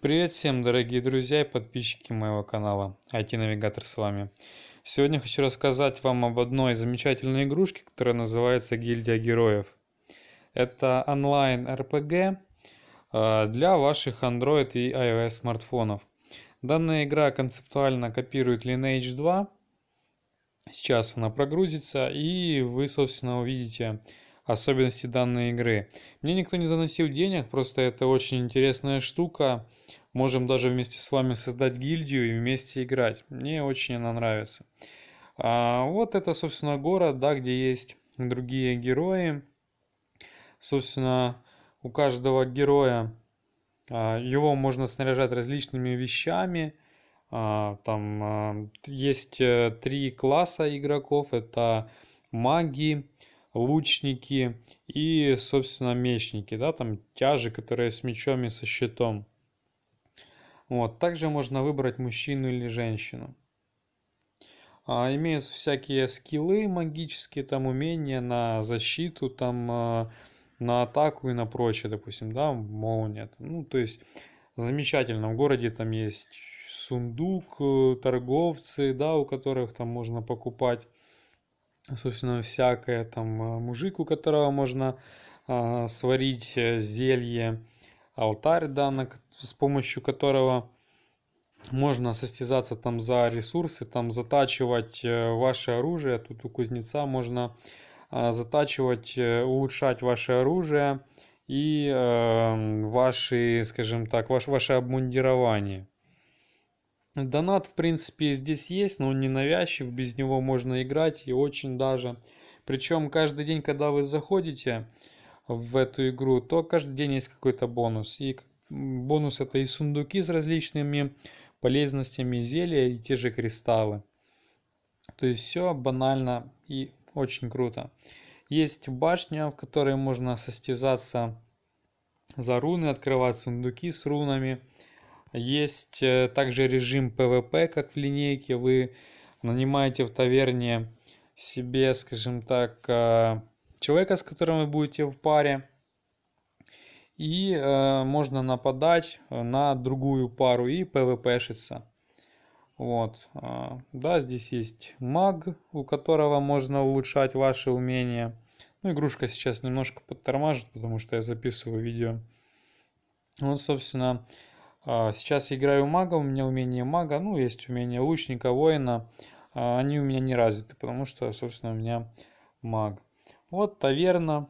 Привет всем, дорогие друзья и подписчики моего канала IT-навигатор с вами. Сегодня хочу рассказать вам об одной замечательной игрушке, которая называется Гильдия Героев. Это онлайн RPG э, для ваших Android и iOS смартфонов. Данная игра концептуально копирует Lineage 2. Сейчас она прогрузится и вы, собственно, увидите особенности данной игры. Мне никто не заносил денег, просто это очень интересная штука. Можем даже вместе с вами создать гильдию и вместе играть. Мне очень она нравится. А вот это, собственно, город, да, где есть другие герои. Собственно, у каждого героя а, его можно снаряжать различными вещами. А, там а, есть э, три класса игроков. Это маги, лучники и, собственно, мечники, да, там тяжи, которые с мечом и со щитом. Вот, также можно выбрать мужчину или женщину. А, имеются всякие скиллы магические, там умения на защиту, там а, на атаку и на прочее, допустим, да, молния. Ну, то есть замечательно. В городе там есть сундук, э, торговцы, да, у которых там можно покупать собственно, всякое. Там э, мужик, у которого можно э, сварить зелье, алтарь, да, на, с помощью которого можно состязаться там за ресурсы, там затачивать э, ваше оружие. Тут у кузнеца можно э, затачивать, улучшать ваше оружие и э, ваши, скажем так, ваше, ваше обмундирование. Донат, в принципе, здесь есть, но он не навязчив, без него можно играть и очень даже. Причем каждый день, когда вы заходите в эту игру, то каждый день есть какой-то бонус. И бонус это и сундуки с различными полезностями, зелья и те же кристаллы. То есть все банально и очень круто. Есть башня, в которой можно состязаться за руны, открывать сундуки с рунами. Есть э, также режим PvP, как в линейке. Вы нанимаете в таверне себе, скажем так, э, человека, с которым вы будете в паре. И э, можно нападать на другую пару и PvP-шиться. Вот. Да, здесь есть маг, у которого можно улучшать ваши умения. Ну, игрушка сейчас немножко подтормажит, потому что я записываю видео. Вот, собственно, сейчас я играю мага, у меня умение мага, ну, есть умение лучника, воина. А, они у меня не развиты, потому что, собственно, у меня маг. Вот таверна,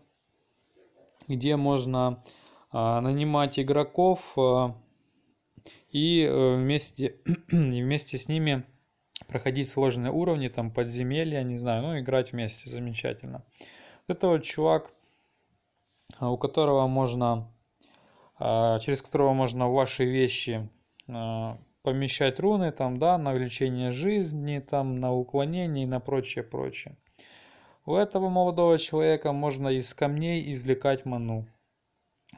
где можно а, нанимать игроков и э, вместе, и вместе с ними проходить сложные уровни, там подземелья, не знаю, ну, играть вместе, замечательно. Это вот чувак, у которого можно а, через которого можно в ваши вещи а, помещать руны, там, да, на увеличение жизни, там, на уклонение и на прочее, прочее. У этого молодого человека можно из камней извлекать ману.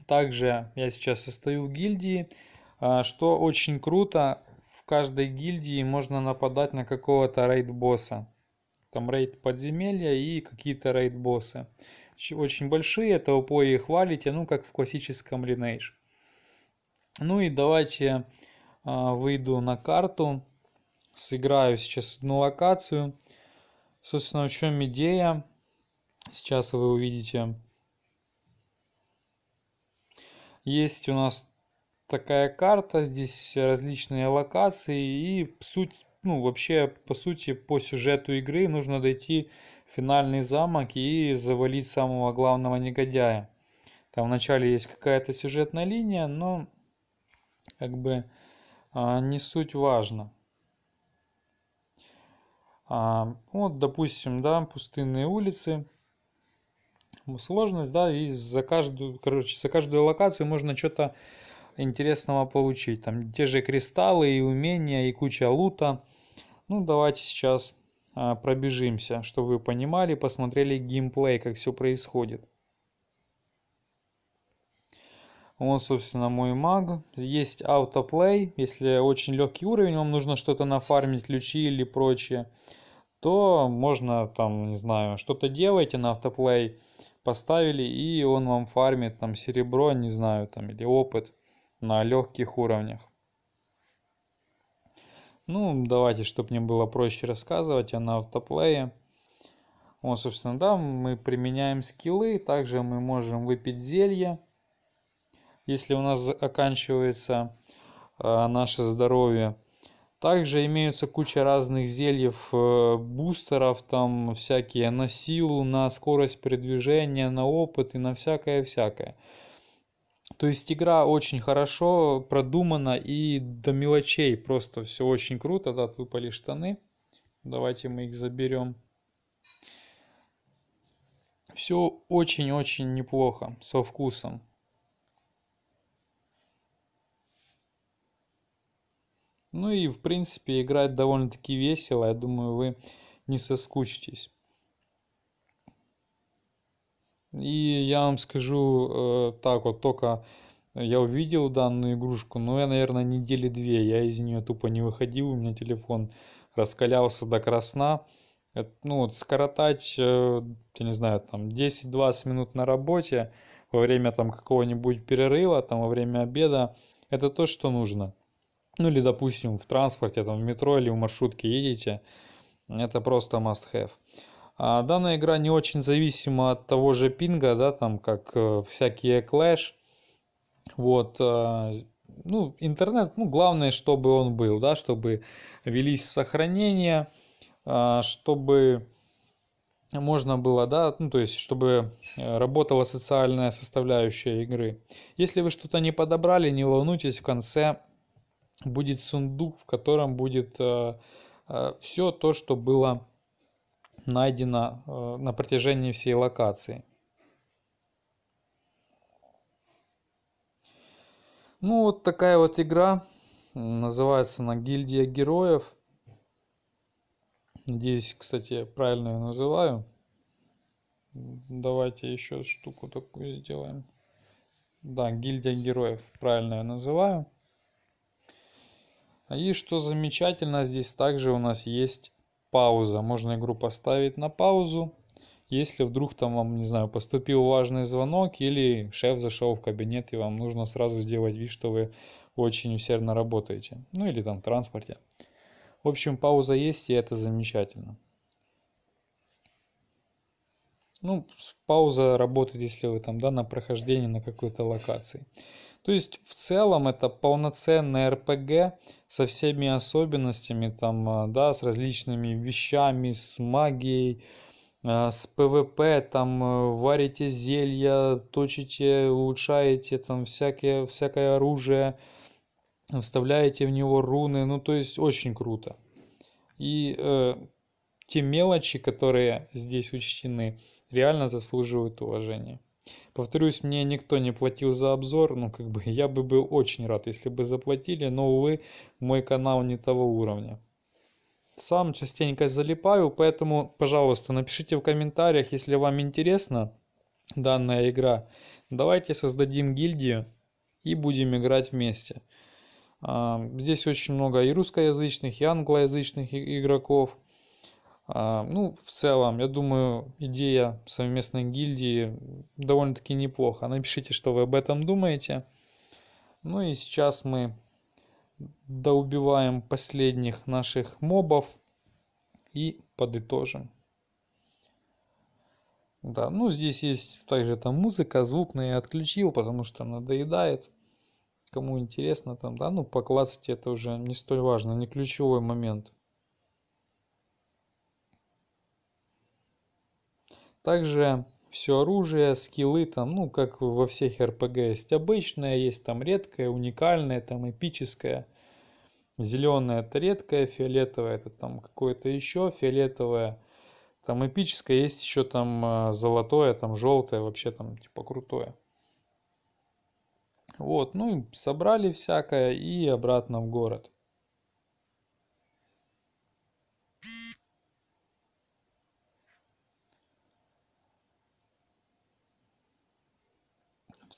Также я сейчас состою в гильдии, а, что очень круто, в каждой гильдии можно нападать на какого-то рейд-босса. Там рейд подземелья и какие-то рейд-боссы очень большие, это вы хвалите, ну, как в классическом Lineage. Ну и давайте а, выйду на карту, сыграю сейчас одну локацию. Собственно, в чем идея? Сейчас вы увидите. Есть у нас такая карта, здесь различные локации и суть, ну вообще по сути по сюжету игры нужно дойти финальный замок и завалить самого главного негодяя. Там вначале есть какая-то сюжетная линия, но как бы а, не суть важно. А, вот, допустим, да, пустынные улицы. Сложность, да, и за каждую, короче, за каждую локацию можно что-то интересного получить. Там те же кристаллы и умения, и куча лута. Ну, давайте сейчас а, пробежимся, чтобы вы понимали, посмотрели геймплей, как все происходит. Вот, собственно, мой маг. Есть автоплей. Если очень легкий уровень, вам нужно что-то нафармить, ключи или прочее, то можно там, не знаю, что-то делаете на автоплей, поставили, и он вам фармит там серебро, не знаю, там, или опыт. На легких уровнях. Ну, давайте, чтобы мне было проще рассказывать, я на автоплее. Вот, собственно, да, мы применяем скиллы, также мы можем выпить зелье, если у нас оканчивается э, наше здоровье. Также имеются куча разных зельев, э, бустеров, там всякие на силу, на скорость передвижения, на опыт и на всякое-всякое. То есть игра очень хорошо продумана и до мелочей просто все очень круто. Да, выпали штаны. Давайте мы их заберем. Все очень-очень неплохо, со вкусом. Ну и, в принципе, играть довольно-таки весело. Я думаю, вы не соскучитесь. И я вам скажу э, так вот, только я увидел данную игрушку, но я, наверное, недели две, я из нее тупо не выходил, у меня телефон раскалялся до красна. Это, ну вот скоротать, э, я не знаю, там 10-20 минут на работе во время там какого-нибудь перерыва, там во время обеда, это то, что нужно. Ну или, допустим, в транспорте, там в метро или в маршрутке едете, это просто must have. А данная игра не очень зависима от того же пинга, да, там как э, всякие Clash. Вот, э, ну, интернет, ну, главное, чтобы он был, да, чтобы велись сохранения, э, чтобы можно было, да, ну, то есть, чтобы работала социальная составляющая игры. Если вы что-то не подобрали, не волнуйтесь, в конце будет сундук, в котором будет все то, что было найдено э, на протяжении всей локации. Ну вот такая вот игра. Называется она Гильдия Героев. Надеюсь, кстати, я правильно ее называю. Давайте еще штуку такую сделаем. Да, Гильдия Героев. Правильно я называю. И что замечательно, здесь также у нас есть пауза. Можно игру поставить на паузу, если вдруг там вам, не знаю, поступил важный звонок или шеф зашел в кабинет и вам нужно сразу сделать вид, что вы очень усердно работаете. Ну или там в транспорте. В общем, пауза есть и это замечательно. Ну, пауза работает, если вы там, да, на прохождении на какой-то локации. То есть в целом это полноценный RPG со всеми особенностями, там, а, да, с различными вещами, с магией, а, с PVP, там э, варите зелья, точите, улучшаете там всякие, всякое оружие, вставляете в него руны, ну то есть очень круто. И э, те мелочи, которые здесь учтены, реально заслуживают уважения. Повторюсь, мне никто не платил за обзор, ну как бы я бы был очень рад, если бы заплатили, но, увы, мой канал не того уровня. Сам частенько залипаю, поэтому, пожалуйста, напишите в комментариях, если вам интересна данная игра. Давайте создадим гильдию и будем играть вместе. А, здесь очень много и русскоязычных, и англоязычных игроков. А, ну, в целом, я думаю, идея совместной гильдии довольно-таки неплохо. Напишите, что вы об этом думаете. Ну и сейчас мы доубиваем последних наших мобов и подытожим. Да, ну здесь есть также там музыка, звук, но я отключил, потому что надоедает. Кому интересно там, да, ну поклацать это уже не столь важно, не ключевой момент. Также все оружие, скиллы там, ну, как во всех РПГ есть обычное, есть там редкое, уникальное, там эпическое. Зеленое это редкое, фиолетовое это там какое-то еще, фиолетовое там эпическое, есть еще там а, золотое, там желтое, вообще там типа крутое. Вот, ну собрали всякое и обратно в город.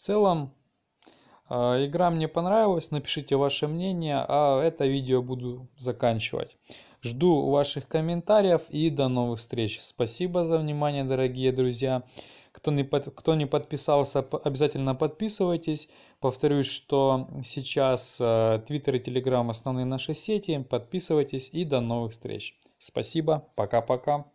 Целом, а, игра мне понравилась, напишите ваше мнение, а это видео буду заканчивать. Жду ваших комментариев и до новых встреч. Спасибо за внимание, дорогие друзья. Кто не, под, кто не подписался, обязательно подписывайтесь. Повторюсь, что сейчас Twitter и Telegram основные наши сети. Подписывайтесь и до новых встреч. Спасибо, пока-пока.